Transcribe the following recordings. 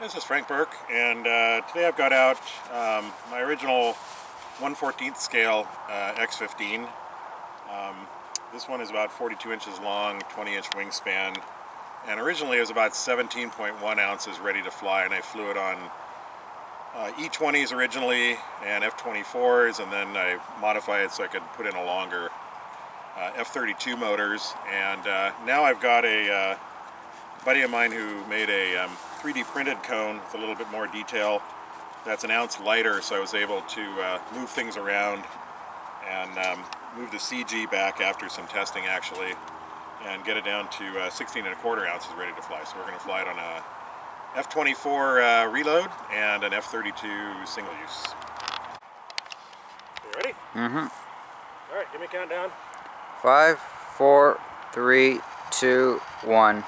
This is Frank Burke, and uh, today I've got out um, my original 114th scale uh, X15. Um, this one is about 42 inches long, 20 inch wingspan, and originally it was about 17.1 ounces ready to fly, and I flew it on uh, E20s originally and F24s, and then I modified it so I could put in a longer uh, F32 motors, and uh, now I've got a uh, buddy of mine who made a um, 3D printed cone with a little bit more detail that's an ounce lighter so I was able to uh, move things around and um, move the CG back after some testing actually and get it down to uh, 16 and a quarter ounces ready to fly. So we're going to fly it on a F24 uh, reload and an F32 single use. Are You ready? Mm-hmm. All right, give me a countdown. Five, four, three, two, one.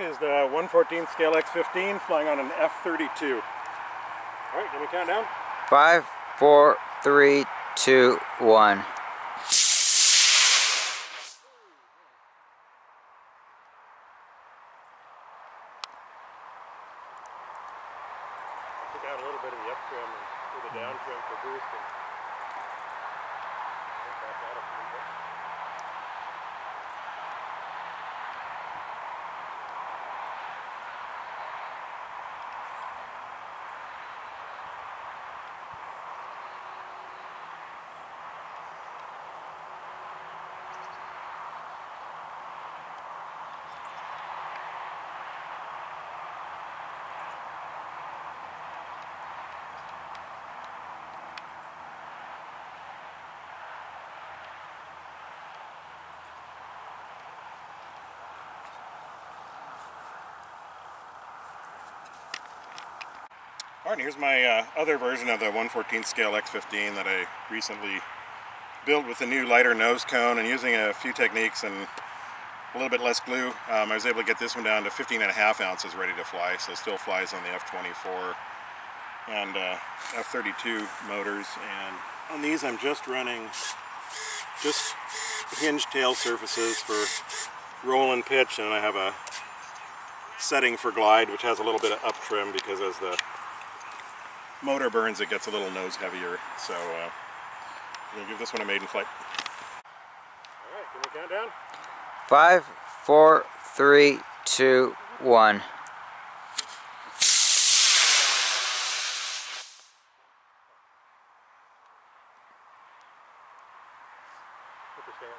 Is the 114th scale X15 flying on an F32. All right, give me count down. Five, four, three, two, one. Took out a little bit of the up trim and the down trim for boost Alright, here's my uh, other version of the 114 scale X15 that I recently built with a new lighter nose cone and using a few techniques and a little bit less glue. Um, I was able to get this one down to 15 and a half ounces ready to fly, so still flies on the F24 and uh, F32 motors. And on these I'm just running just hinge tail surfaces for roll and pitch and I have a setting for glide which has a little bit of up trim because as the motor burns, it gets a little nose heavier. So uh, we'll give this one a maiden flight. All right, can we count down? Five, four, three, two, one. Put this down.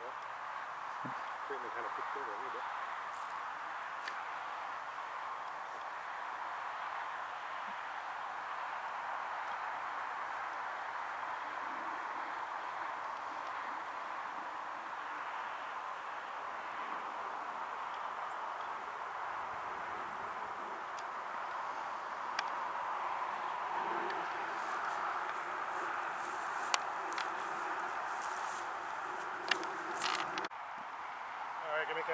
Straighten it kind of fixed over a little bit.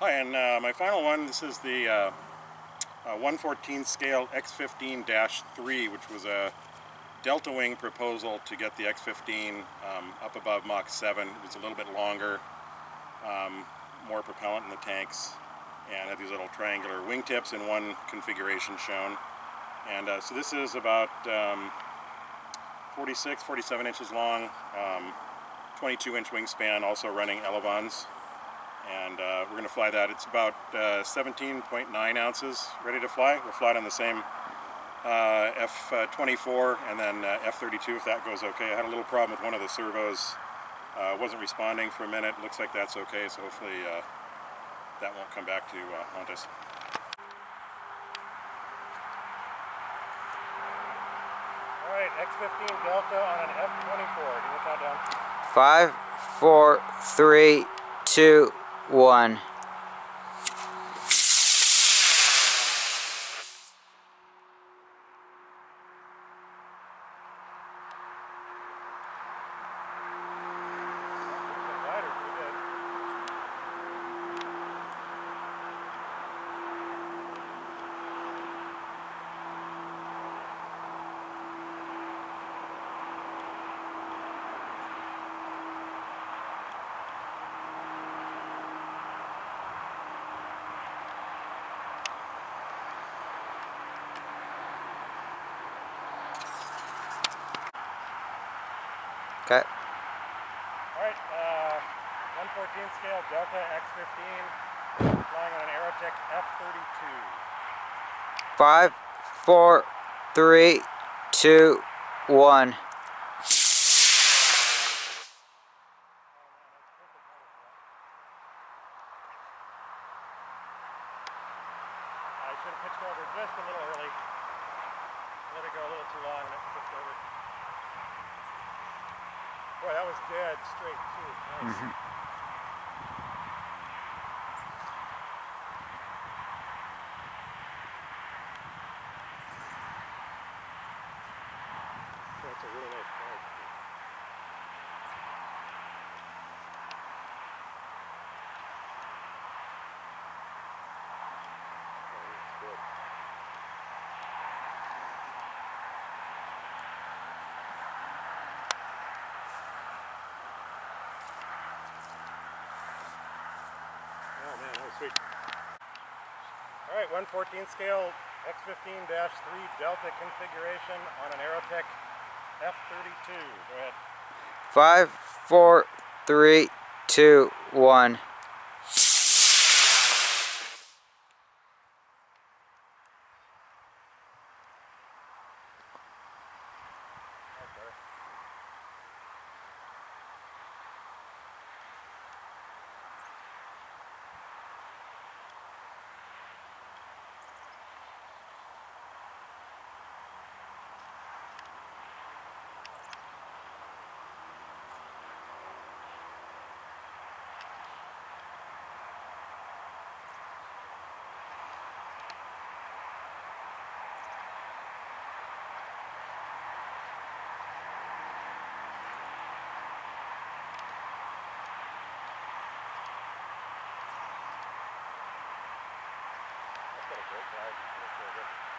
Hi, and uh, my final one, this is the uh, uh, 114 scale X15-3, which was a Delta Wing proposal to get the X15 um, up above Mach 7. It was a little bit longer, um, more propellant in the tanks, and had these little triangular wingtips in one configuration shown. And uh, so this is about um, 46, 47 inches long, 22 inch wingspan, also running elevons and uh, we're going to fly that. It's about uh, 17.9 ounces ready to fly. We'll fly it on the same uh, F-24 and then uh, F-32 if that goes okay. I had a little problem with one of the servos. Uh, wasn't responding for a minute. Looks like that's okay, so hopefully uh, that won't come back to haunt us. All right, X-15 Delta on an F-24. Do you count down? Five, four, three, two, one. Okay. All right, uh, 114 scale Delta X15, flying on an Aerotech F32. Five, four, three, two, one. I should have pitched over just a little early. Let it go a little too long and it pitched over. Boy, that was dead straight too. Nice. That's a really nice flight. Oh, that's good. Oh man, that was sweet. All right, 114 scale X15-3 Delta configuration on an Aerotech F32. Go ahead. Five, four, three, two, one. Great good.